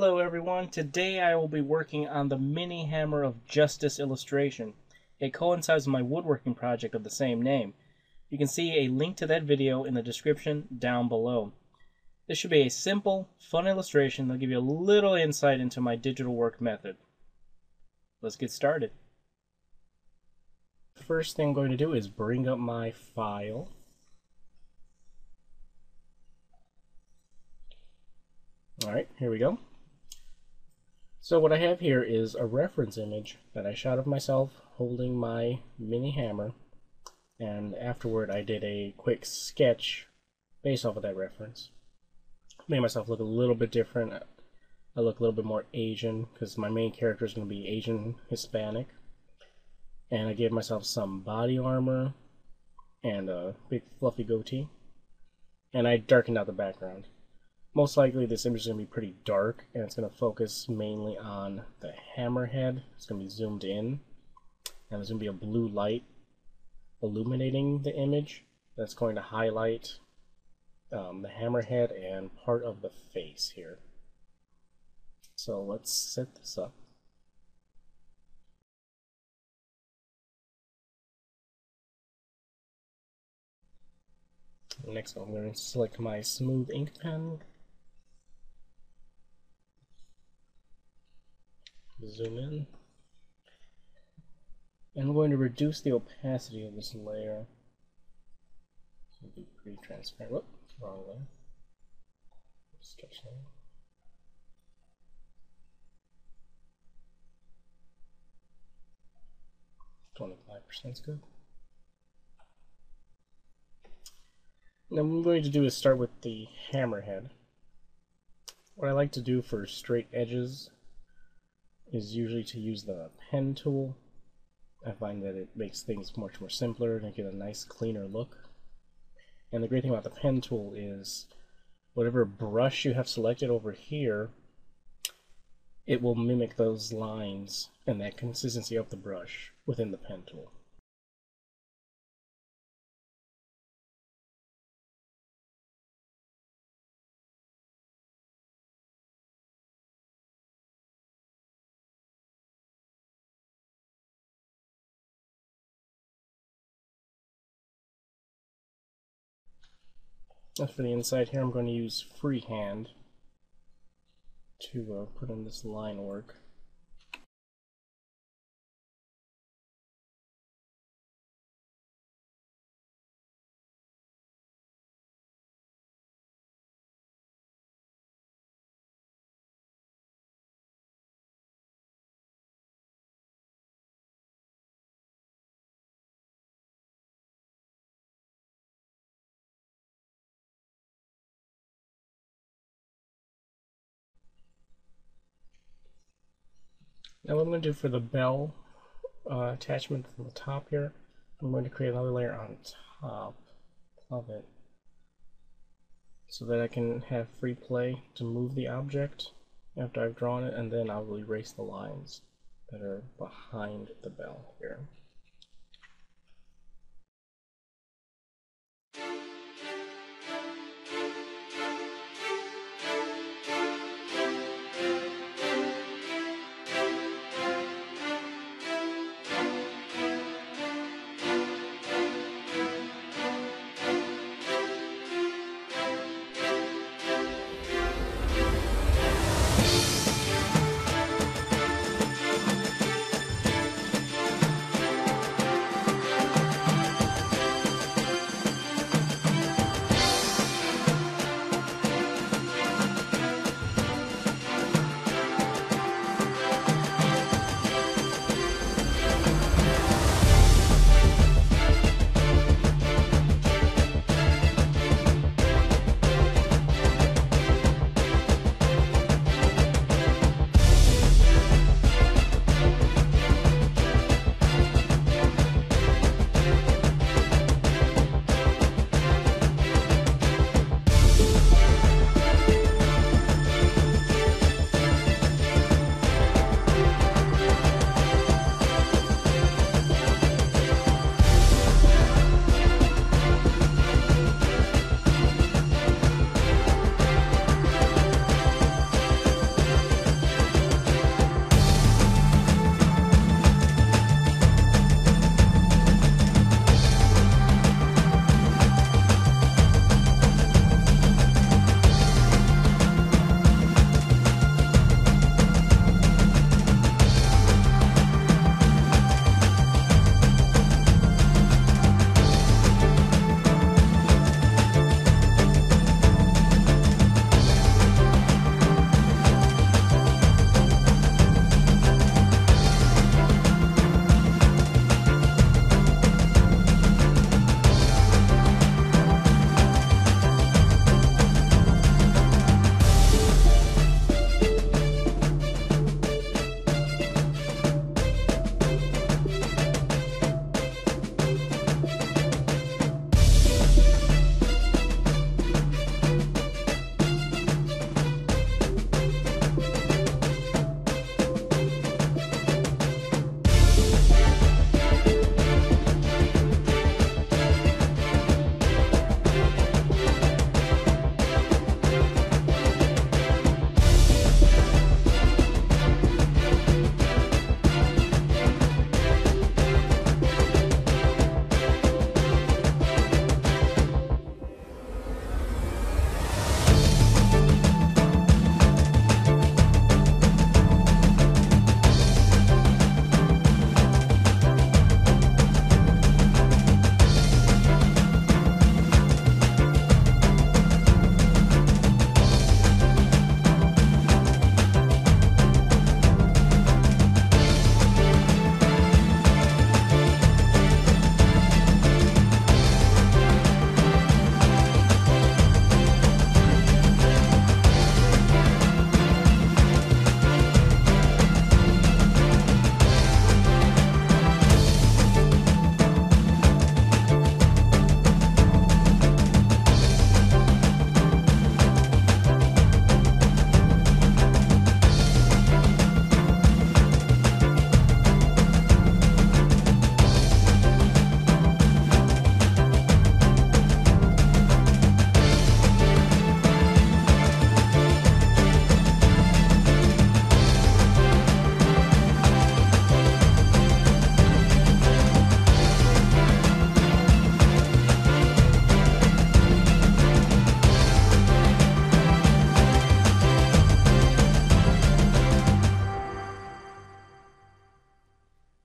Hello everyone, today I will be working on the mini hammer of justice illustration. It coincides with my woodworking project of the same name. You can see a link to that video in the description down below. This should be a simple, fun illustration that'll give you a little insight into my digital work method. Let's get started. First thing I'm going to do is bring up my file. Alright, here we go. So what I have here is a reference image that I shot of myself holding my mini hammer and afterward I did a quick sketch based off of that reference. Made myself look a little bit different. I look a little bit more Asian because my main character is going to be Asian Hispanic. And I gave myself some body armor and a big fluffy goatee. And I darkened out the background most likely this image is going to be pretty dark and it's going to focus mainly on the hammerhead. It's going to be zoomed in and there's going to be a blue light illuminating the image that's going to highlight um, the hammerhead and part of the face here. So let's set this up. Next I'm going to select my smooth ink pen zoom in. And I'm going to reduce the opacity of this layer. So be pretty transparent. Whoop, wrong layer. Sketch layer. Twenty-five is good. Now what I'm going to do is start with the hammerhead. What I like to do for straight edges is usually to use the pen tool. I find that it makes things much more simpler and get a nice cleaner look. And the great thing about the pen tool is whatever brush you have selected over here, it will mimic those lines and that consistency of the brush within the pen tool. As for the inside here, I'm going to use freehand to uh, put in this line work. Now what I'm going to do for the bell uh, attachment from the top here, I'm going to create another layer on top of it so that I can have free play to move the object after I've drawn it and then I will erase the lines that are behind the bell here.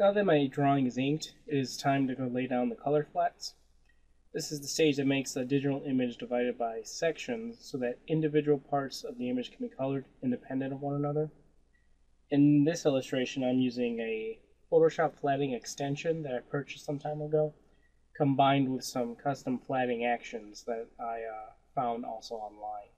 Now that my drawing is inked, it is time to go lay down the color flats. This is the stage that makes the digital image divided by sections so that individual parts of the image can be colored independent of one another. In this illustration, I'm using a Photoshop flatting extension that I purchased some time ago, combined with some custom flatting actions that I uh, found also online.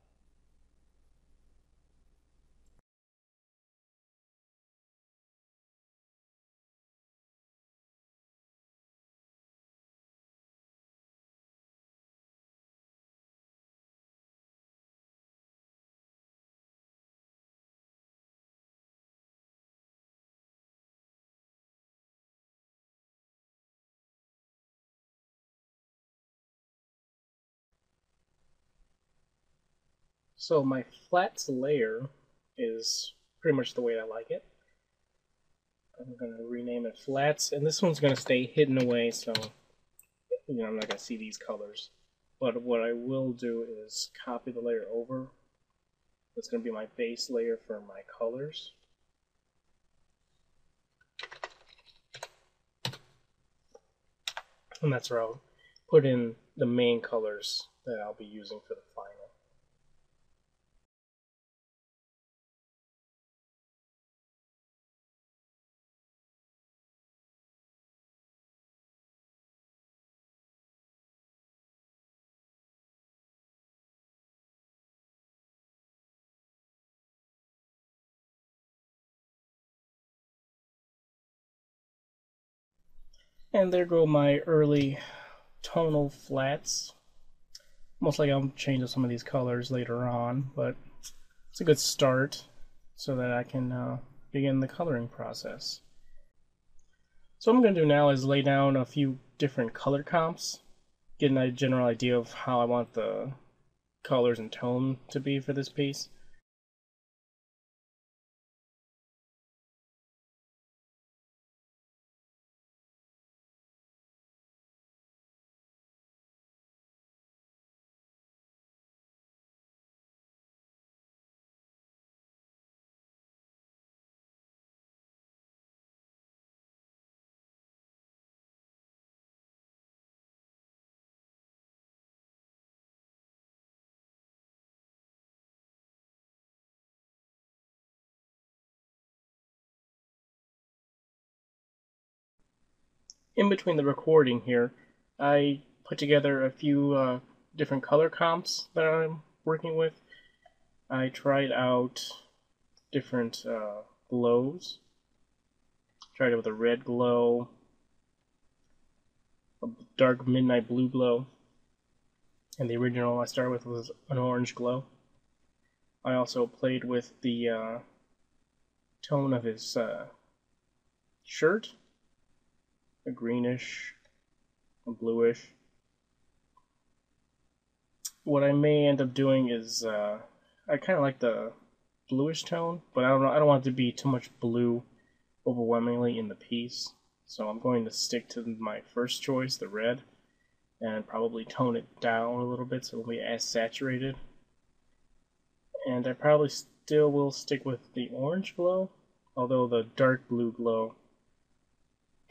So my flats layer is pretty much the way I like it. I'm going to rename it flats, and this one's going to stay hidden away, so you know I'm not going to see these colors. But what I will do is copy the layer over. That's going to be my base layer for my colors. And that's where I'll put in the main colors that I'll be using for the final. And there go my early tonal flats. Most likely I'll change some of these colors later on, but it's a good start so that I can uh, begin the coloring process. So what I'm going to do now is lay down a few different color comps, get a general idea of how I want the colors and tone to be for this piece. In between the recording here, I put together a few uh, different color comps that I'm working with. I tried out different uh, glows. Tried it with a red glow, a dark midnight blue glow, and the original I started with was an orange glow. I also played with the uh, tone of his uh, shirt a greenish, a bluish. What I may end up doing is uh, I kind of like the bluish tone, but I don't know. I don't want it to be too much blue overwhelmingly in the piece. So I'm going to stick to my first choice, the red, and probably tone it down a little bit so it'll be as saturated. And I probably still will stick with the orange glow, although the dark blue glow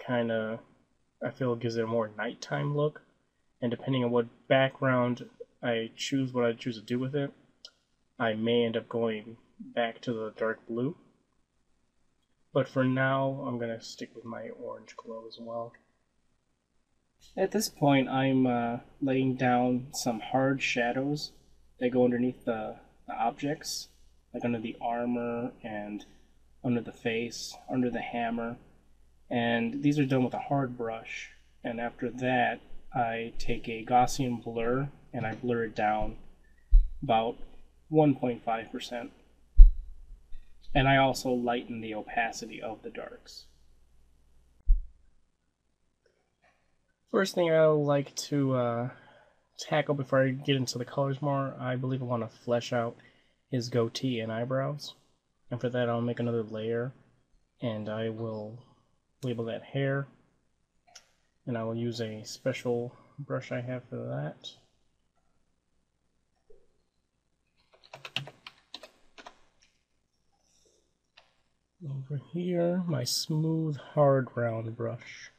kind of I feel gives it a more nighttime look. And depending on what background I choose, what I choose to do with it, I may end up going back to the dark blue. But for now, I'm going to stick with my orange glow as well. At this point, I'm uh, laying down some hard shadows that go underneath the, the objects, like under the armor and under the face, under the hammer and these are done with a hard brush and after that I take a Gaussian blur and I blur it down about 1.5% and I also lighten the opacity of the darks. First thing I like to uh, tackle before I get into the colors more, I believe I want to flesh out his goatee and eyebrows. And for that I'll make another layer and I will label that hair and I will use a special brush I have for that. over here, my smooth, hard, round brush.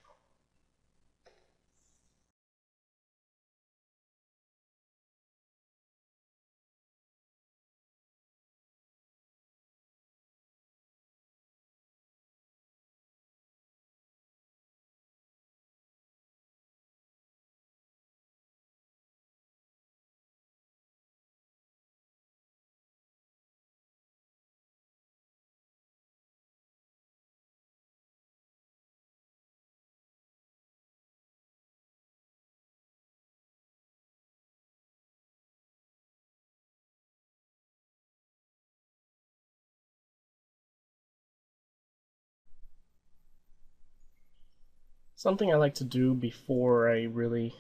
Something I like to do before I really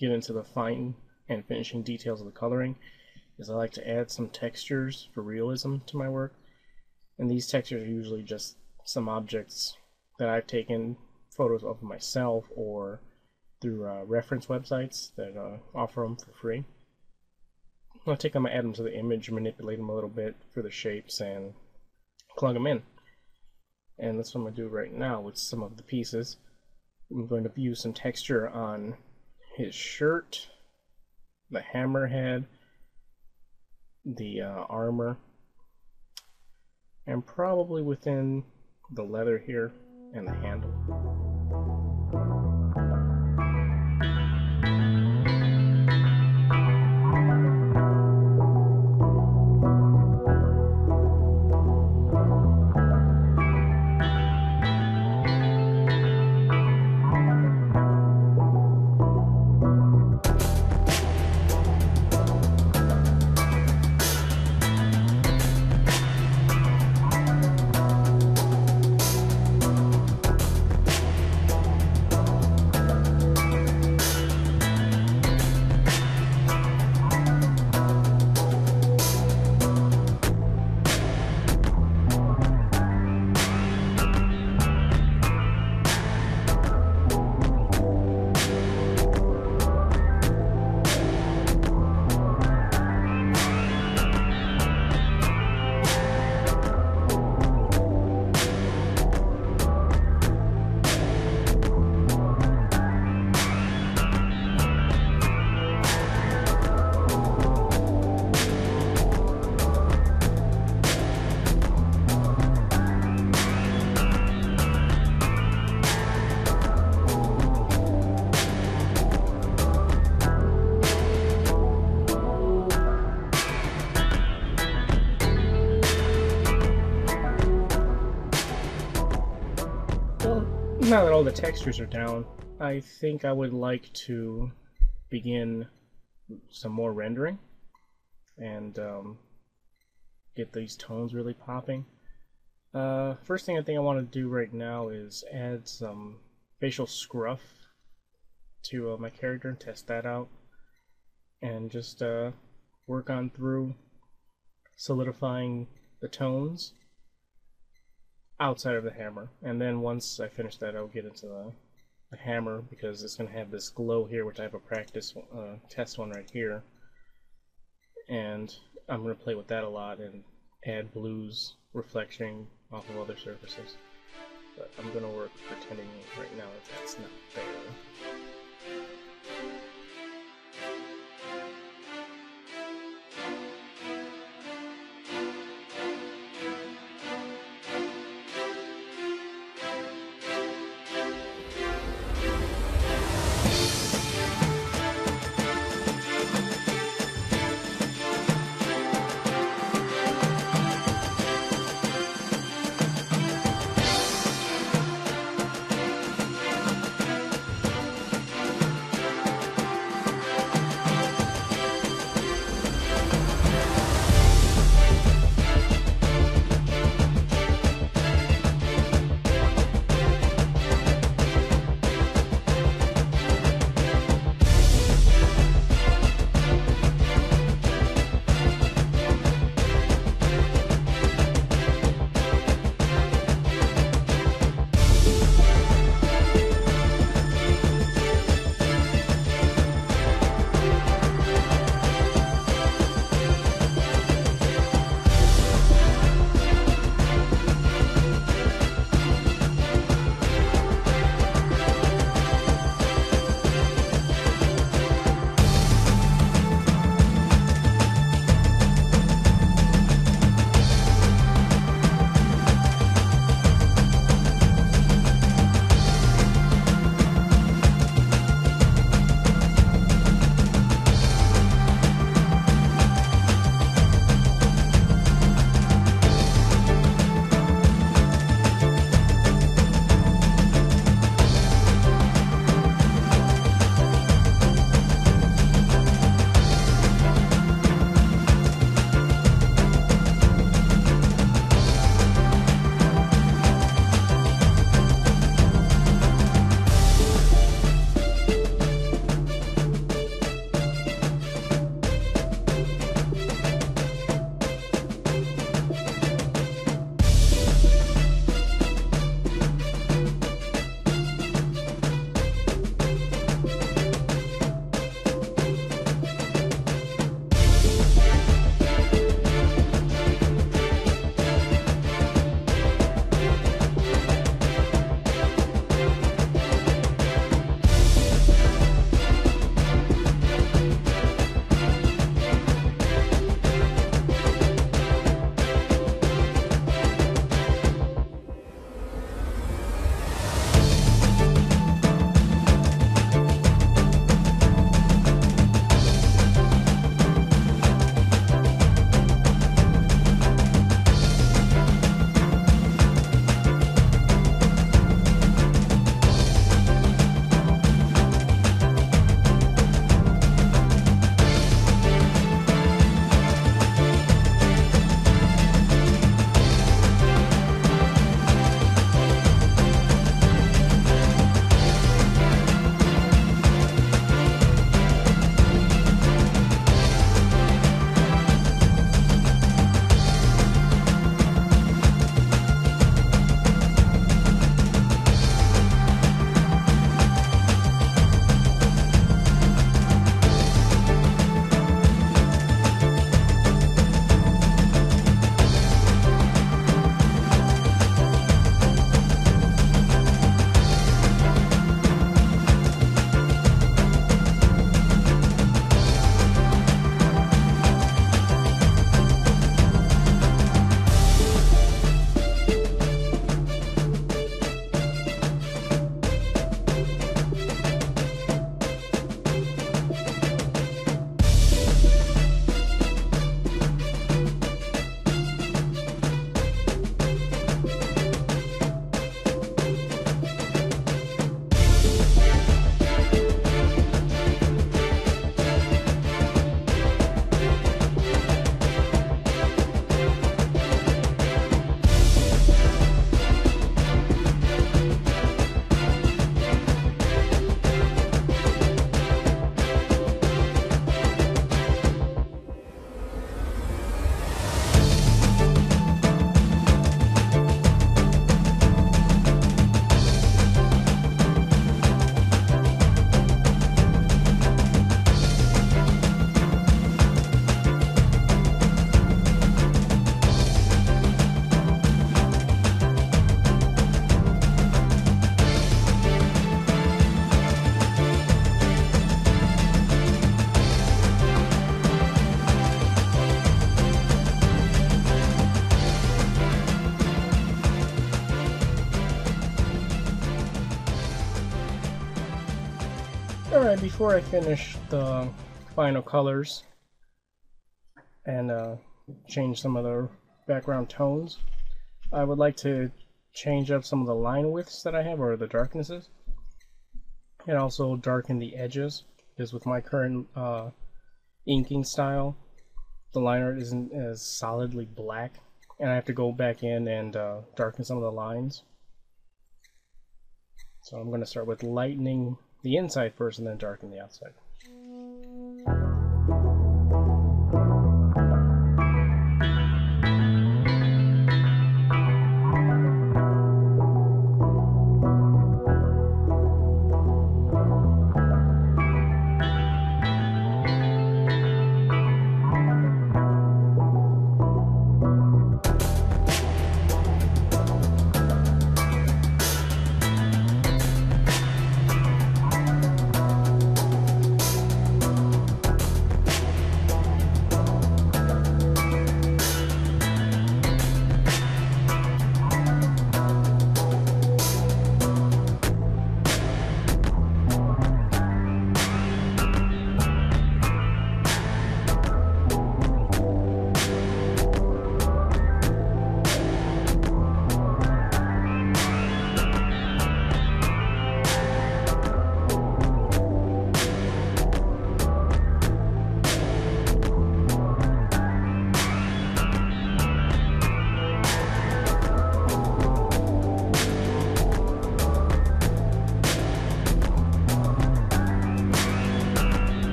get into the fine and finishing details of the coloring is I like to add some textures for realism to my work. And these textures are usually just some objects that I've taken photos of myself or through uh, reference websites that uh, offer them for free. I'll take them and add them to the image, manipulate them a little bit for the shapes, and plug them in. And that's what I'm going to do right now with some of the pieces. I'm going to view some texture on his shirt, the hammerhead, the uh, armor, and probably within the leather here and the handle. Now that all the textures are down, I think I would like to begin some more rendering and um, get these tones really popping. Uh, first thing I think I want to do right now is add some facial scruff to uh, my character and test that out and just uh, work on through solidifying the tones outside of the hammer. And then once I finish that, I'll get into the, the hammer because it's going to have this glow here, which I have a practice uh, test one right here. And I'm going to play with that a lot and add blues reflecting off of other surfaces. But I'm going to work pretending right now that that's not there. Before I finish the final colors and uh, change some of the background tones, I would like to change up some of the line widths that I have, or the darknesses, and also darken the edges, because with my current uh, inking style, the line art isn't as solidly black, and I have to go back in and uh, darken some of the lines. So I'm going to start with lightening the inside first and then darken the outside.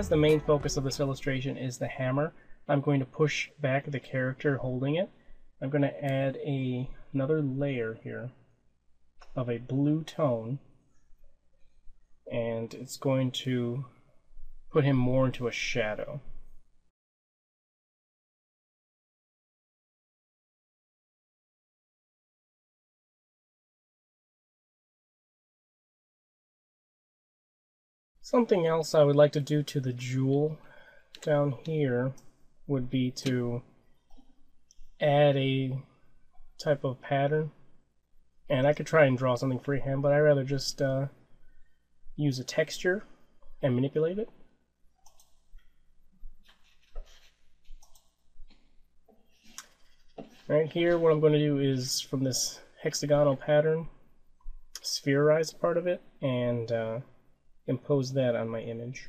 Because the main focus of this illustration is the hammer, I'm going to push back the character holding it. I'm going to add a, another layer here of a blue tone and it's going to put him more into a shadow. Something else I would like to do to the jewel down here would be to add a type of pattern. And I could try and draw something freehand, but I'd rather just uh, use a texture and manipulate it. Right here, what I'm going to do is from this hexagonal pattern, spherize part of it, and uh, impose that on my image.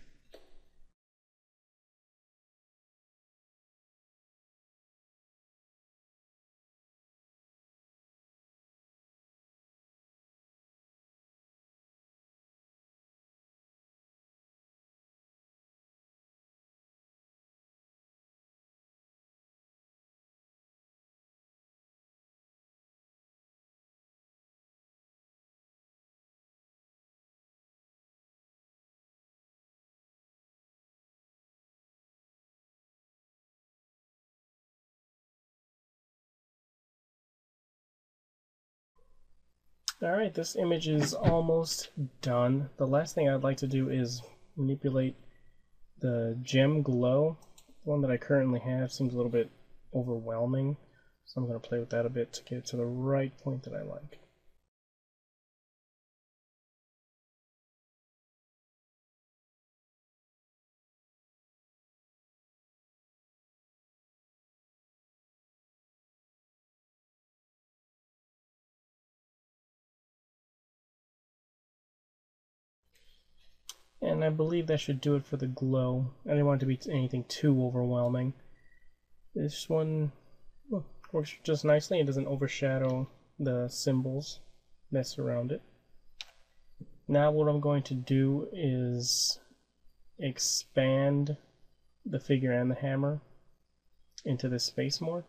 Alright, this image is almost done. The last thing I'd like to do is manipulate the gem glow. The one that I currently have seems a little bit overwhelming, so I'm going to play with that a bit to get to the right point that I like. And I believe that should do it for the glow. I didn't want it to be anything too overwhelming. This one well, works just nicely. It doesn't overshadow the symbols that surround it. Now what I'm going to do is expand the figure and the hammer into this space more.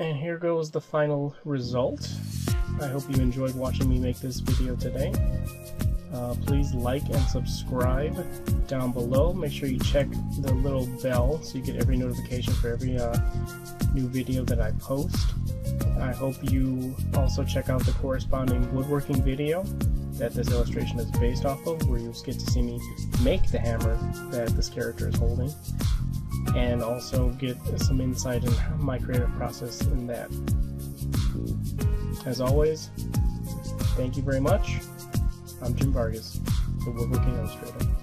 And here goes the final result. I hope you enjoyed watching me make this video today. Uh, please like and subscribe down below. Make sure you check the little bell so you get every notification for every uh, new video that I post. I hope you also check out the corresponding woodworking video that this illustration is based off of, where you get to see me make the hammer that this character is holding, and also get some insight in my creative process in that. As always, thank you very much. I'm Jim Vargas, the Woodworking Illustrator.